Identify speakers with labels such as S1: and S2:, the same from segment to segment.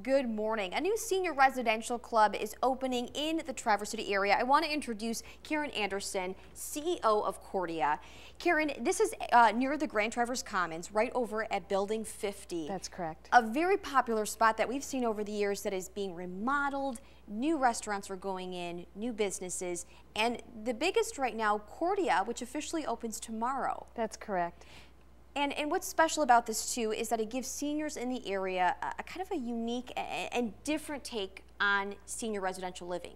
S1: Good morning. A new senior residential club is opening in the Traverse City area. I want to introduce Karen Anderson, CEO of Cordia. Karen, this is uh, near the Grand Traverse Commons, right over at Building 50.
S2: That's correct.
S1: A very popular spot that we've seen over the years that is being remodeled. New restaurants are going in, new businesses, and the biggest right now, Cordia, which officially opens tomorrow.
S2: That's correct.
S1: And, and what's special about this too is that it gives seniors in the area a, a kind of a unique and, and different take on senior residential living.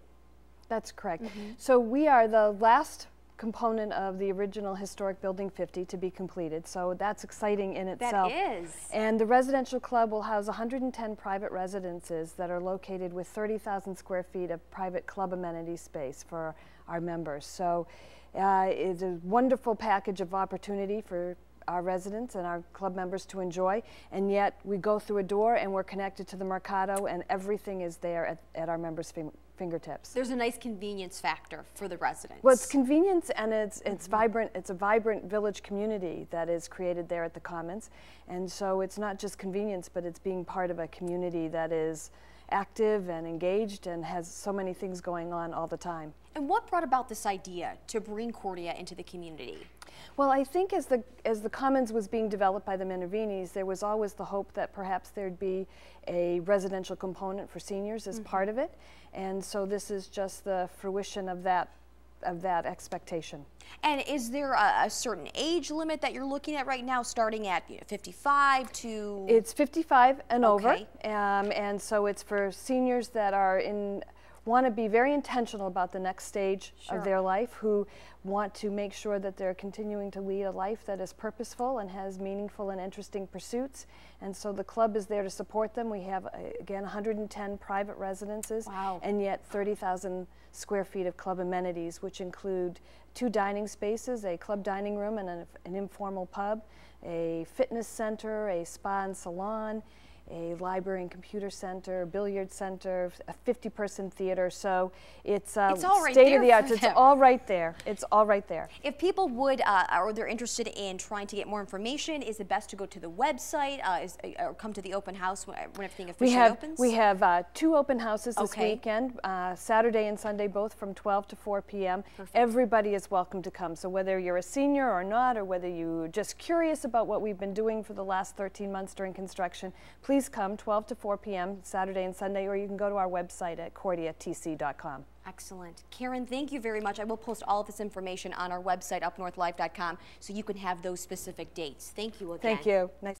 S2: That's correct. Mm -hmm. So we are the last component of the original historic building 50 to be completed. So that's exciting in itself.
S1: That is.
S2: And the residential club will house 110 private residences that are located with 30,000 square feet of private club amenity space for our members. So uh, it's a wonderful package of opportunity for our residents and our club members to enjoy, and yet we go through a door and we're connected to the Mercado and everything is there at, at our members' fingertips.
S1: There's a nice convenience factor for the residents.
S2: Well, it's convenience and it's, it's mm -hmm. vibrant, it's a vibrant village community that is created there at the Commons, and so it's not just convenience, but it's being part of a community that is active and engaged and has so many things going on all the time.
S1: And what brought about this idea to bring Cordia into the community?
S2: Well, I think as the as the Commons was being developed by the Minervinis, there was always the hope that perhaps there'd be a residential component for seniors as mm -hmm. part of it, and so this is just the fruition of that of that expectation.
S1: And is there a, a, certain age limit that you're looking at right now, starting at you know, 55 to?
S2: It's 55 and okay. over, um, and so it's for seniors that are in want to be very intentional about the next stage sure. of their life, who want to make sure that they're continuing to lead a life that is purposeful and has meaningful and interesting pursuits. And so the club is there to support them. We have, uh, again, 110 private residences
S1: wow.
S2: and yet 30,000 square feet of club amenities, which include two dining spaces, a club dining room and an, an informal pub, a fitness center, a spa and salon, a library and computer center, billiard center, a 50-person theater. So it's, uh,
S1: it's all right
S2: state of the art. It's all right there. It's all right there.
S1: If people would uh, or they're interested in trying to get more information, is it best to go to the website uh, is, uh, or come to the open house when, everything officially
S2: we have,
S1: opens?
S2: We have uh, two open houses this
S1: okay.
S2: weekend, uh, Saturday and Sunday, both from 12 to 4 p.m. Everybody is welcome to come. So whether you're a senior or not, or whether you're just curious about what we've been doing for the last 13 months during construction, please please come 12 to 4 p.m. Saturday and Sunday, or you can go to our website at cordiatc.com.
S1: Excellent. Karen, thank you very much. I will post all of this information on our website, upnorthlive.com, so you can have those specific dates. Thank you again.
S2: Thank you. Nice